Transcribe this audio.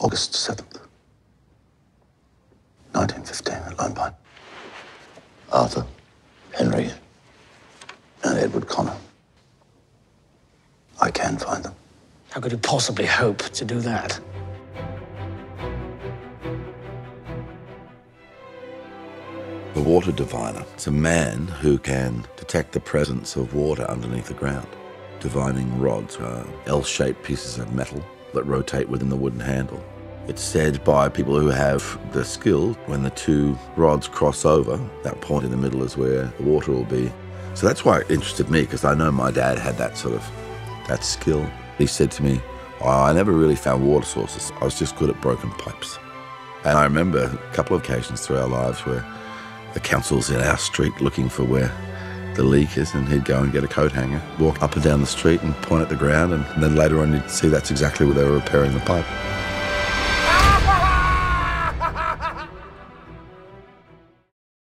August 7th, 1915, at Lone Pine. Arthur, Henry, and Edward Connor. I can find them. How could you possibly hope to do that? The water diviner. It's a man who can detect the presence of water underneath the ground. Divining rods are L shaped pieces of metal that rotate within the wooden handle. It's said by people who have the skill when the two rods cross over, that point in the middle is where the water will be. So that's why it interested me because I know my dad had that sort of that skill. He said to me, oh, I never really found water sources. I was just good at broken pipes. And I remember a couple of occasions through our lives where the council's in our street looking for where the leak is, and he'd go and get a coat hanger, walk up and down the street and point at the ground, and then later on you'd see that's exactly where they were repairing the pipe.